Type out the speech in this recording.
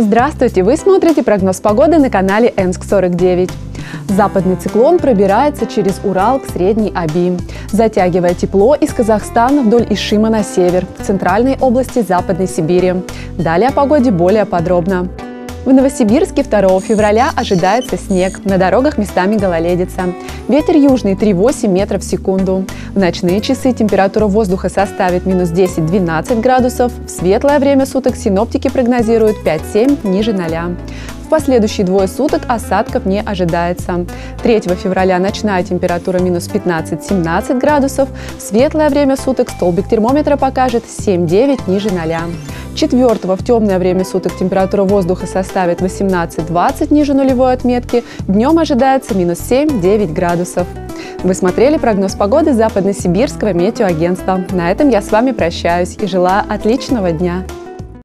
Здравствуйте! Вы смотрите прогноз погоды на канале Энск-49. Западный циклон пробирается через Урал к Средней Аби, затягивая тепло из Казахстана вдоль Ишима на север, в центральной области Западной Сибири. Далее о погоде более подробно. В Новосибирске 2 февраля ожидается снег, на дорогах местами гололедица. Ветер южный 3,8 метров в секунду. В ночные часы температура воздуха составит минус 10-12 градусов. В светлое время суток синоптики прогнозируют 5-7 ниже 0. В последующие двое суток осадков не ожидается. 3 февраля ночная температура минус 15-17 градусов. В светлое время суток столбик термометра покажет 7-9 ниже 0. 4 в темное время суток температура воздуха составит 18-20 ниже нулевой отметки, днем ожидается минус 7-9 градусов. Вы смотрели прогноз погоды Западно-Сибирского метеоагентства. На этом я с вами прощаюсь и желаю отличного дня.